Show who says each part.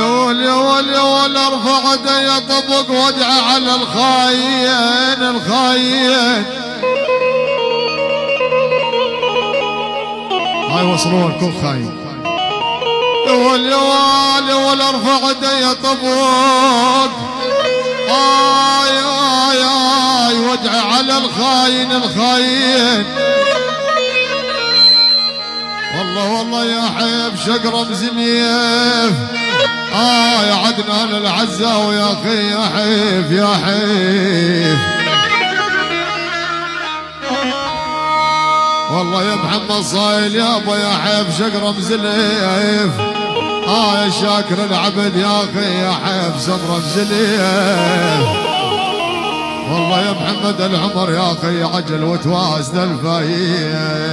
Speaker 1: ولي ولي ولي ارفع يدي طبق وادعى على الخاين الخاين. هاي وصلون كل خاين. ولي ولي ولي ارفع يدي طبق آي آي آي وادعى على الخاين الخاين. والله والله يا حيف شقرة مزنيف آه يا عدنان العزة ويا أخي يا حيف يا حيف. والله يا محمد صايل يابا يا حيف شقرة مزنيف آه يا شاكر العبد يا أخي يا حيف سمرة مزنيف والله يا محمد العمر يا أخي عجل وتواس الفايين